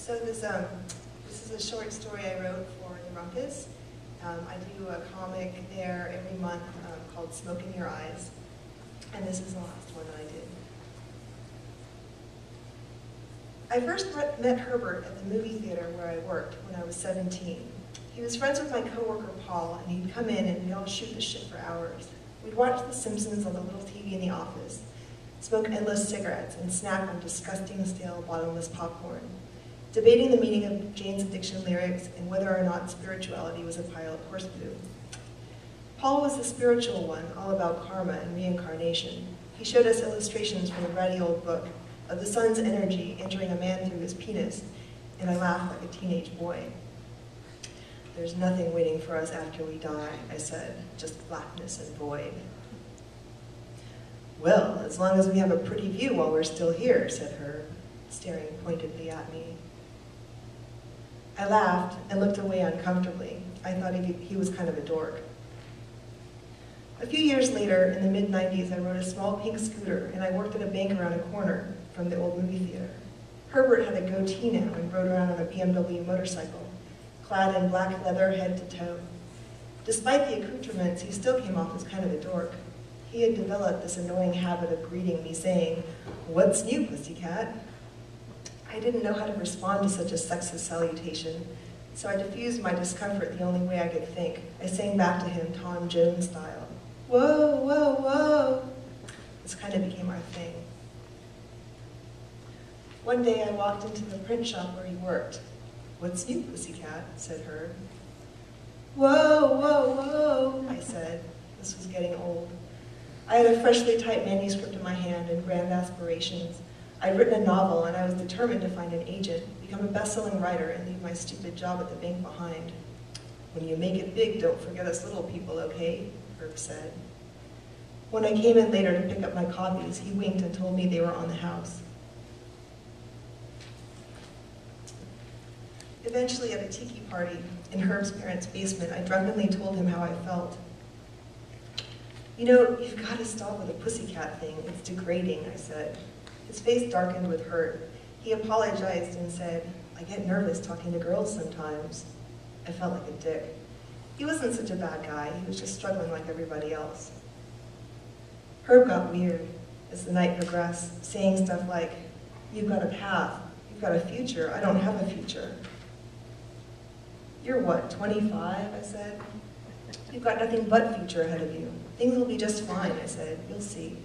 So this, um, this is a short story I wrote for The Rumpus. Um, I do a comic there every month um, called Smoke in Your Eyes, and this is the last one I did. I first met Herbert at the movie theater where I worked when I was 17. He was friends with my coworker Paul, and he'd come in and we'd all shoot the shit for hours. We'd watch The Simpsons on the little TV in the office, smoke endless cigarettes, and snack on disgusting, stale, bottomless popcorn, debating the meaning of Jane's Addiction lyrics and whether or not spirituality was a pile of horse poo. Paul was the spiritual one, all about karma and reincarnation. He showed us illustrations from a ratty old book of the sun's energy entering a man through his penis, and I laughed like a teenage boy. There's nothing waiting for us after we die, I said, just blackness and void. Well, as long as we have a pretty view while we're still here, said Herb, staring pointedly at me. I laughed and looked away uncomfortably. I thought he, he was kind of a dork. A few years later, in the mid-90s, I rode a small pink scooter and I worked at a bank around a corner from the old movie theater. Herbert had a goatee now and rode around on a BMW motorcycle, clad in black leather head to toe. Despite the accoutrements, he still came off as kind of a dork. He had developed this annoying habit of greeting me saying, what's new, pussycat? I didn't know how to respond to such a sexist salutation, so I diffused my discomfort the only way I could think. I sang back to him Tom Jones style. Whoa, whoa, whoa. This kind of became our thing. One day I walked into the print shop where he worked. What's new, pussycat? said Herb. Whoa, whoa, whoa, I said. This was getting old. I had a freshly typed manuscript in my hand and grand aspirations. I'd written a novel and I was determined to find an agent, become a best-selling writer, and leave my stupid job at the bank behind. When you make it big, don't forget us little people, okay? Herb said. When I came in later to pick up my copies, he winked and told me they were on the house. Eventually, at a tiki party in Herb's parents' basement, I drunkenly told him how I felt. You know, you've got to stop with the pussycat thing. It's degrading, I said. His face darkened with hurt. He apologized and said, I get nervous talking to girls sometimes. I felt like a dick. He wasn't such a bad guy. He was just struggling like everybody else. Herb got weird as the night progressed, saying stuff like, you've got a path, you've got a future, I don't have a future. You're what, 25, I said? You've got nothing but future ahead of you. Things will be just fine, I said. You'll see.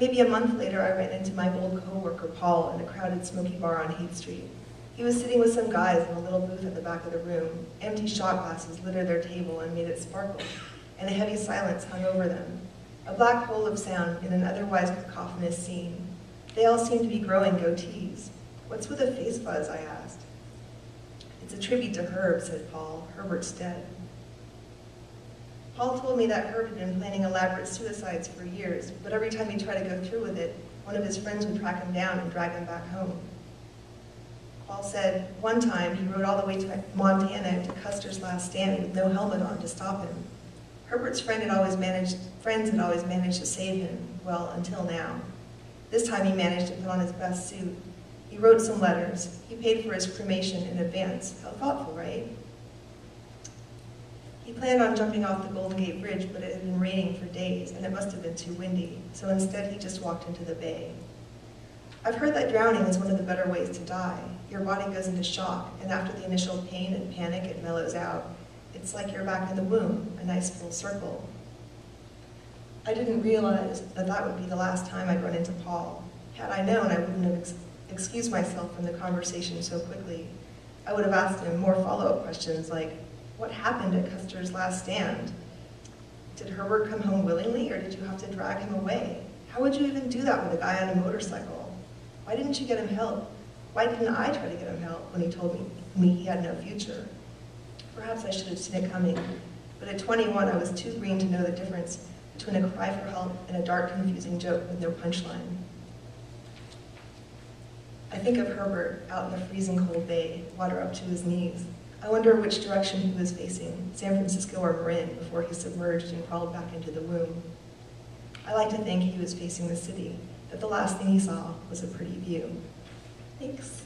Maybe a month later, I ran into my old coworker, Paul, in a crowded smoky bar on Heath Street. He was sitting with some guys in a little booth at the back of the room. Empty shot glasses littered their table and made it sparkle, and a heavy silence hung over them. A black hole of sound in an otherwise cacophonous scene. They all seemed to be growing goatees. What's with a face fuzz, I asked. It's a tribute to Herb, said Paul. Herbert's dead. Paul told me that Herb had been planning elaborate suicides for years, but every time he tried to go through with it, one of his friends would track him down and drag him back home. Paul said one time he rode all the way to Montana to Custer's last stand with no helmet on to stop him. Herbert's friend had always managed, friends had always managed to save him, well, until now. This time he managed to put on his best suit. He wrote some letters. He paid for his cremation in advance. How thoughtful, right? He planned on jumping off the Golden Gate Bridge, but it had been raining for days, and it must have been too windy, so instead he just walked into the bay. I've heard that drowning is one of the better ways to die. Your body goes into shock, and after the initial pain and panic, it mellows out. It's like you're back in the womb, a nice full circle. I didn't realize that that would be the last time I'd run into Paul. Had I known, I wouldn't have ex excused myself from the conversation so quickly. I would have asked him more follow-up questions like, what happened at Custer's last stand? Did Herbert come home willingly, or did you have to drag him away? How would you even do that with a guy on a motorcycle? Why didn't you get him help? Why didn't I try to get him help when he told me, me he had no future? Perhaps I should have seen it coming, but at 21 I was too green to know the difference between a cry for help and a dark, confusing joke with no punchline. I think of Herbert out in the freezing cold bay, water up to his knees. I wonder which direction he was facing, San Francisco or Marin, before he submerged and crawled back into the womb. I like to think he was facing the city, that the last thing he saw was a pretty view. Thanks.